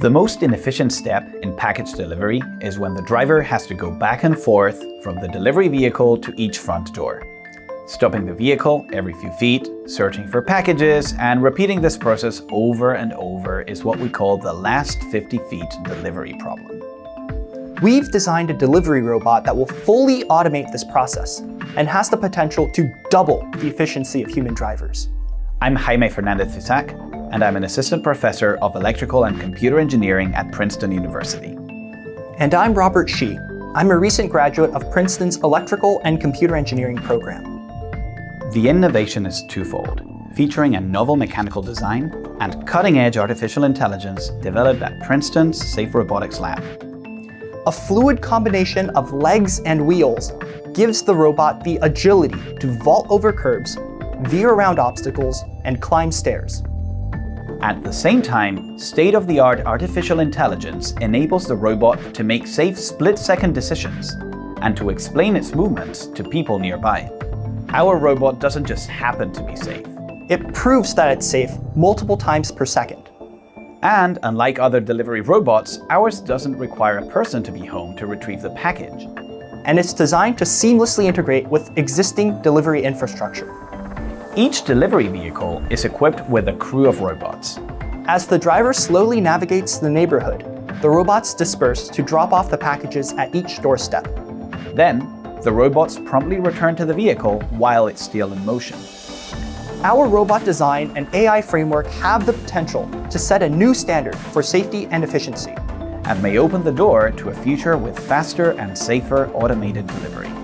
The most inefficient step in package delivery is when the driver has to go back and forth from the delivery vehicle to each front door. Stopping the vehicle every few feet, searching for packages, and repeating this process over and over is what we call the last 50 feet delivery problem. We've designed a delivery robot that will fully automate this process and has the potential to double the efficiency of human drivers. I'm Jaime Fernandez Fisac, and I'm an assistant professor of electrical and computer engineering at Princeton University. And I'm Robert Shi. I'm a recent graduate of Princeton's Electrical and Computer Engineering program. The innovation is twofold, featuring a novel mechanical design and cutting-edge artificial intelligence developed at Princeton's Safe Robotics Lab. A fluid combination of legs and wheels gives the robot the agility to vault over curbs, veer around obstacles, and climb stairs. At the same time, state-of-the-art artificial intelligence enables the robot to make safe split-second decisions and to explain its movements to people nearby. Our robot doesn't just happen to be safe. It proves that it's safe multiple times per second. And unlike other delivery robots, ours doesn't require a person to be home to retrieve the package. And it's designed to seamlessly integrate with existing delivery infrastructure. Each delivery vehicle is equipped with a crew of robots. As the driver slowly navigates the neighborhood, the robots disperse to drop off the packages at each doorstep. Then, the robots promptly return to the vehicle while it's still in motion. Our robot design and AI framework have the potential to set a new standard for safety and efficiency. And may open the door to a future with faster and safer automated delivery.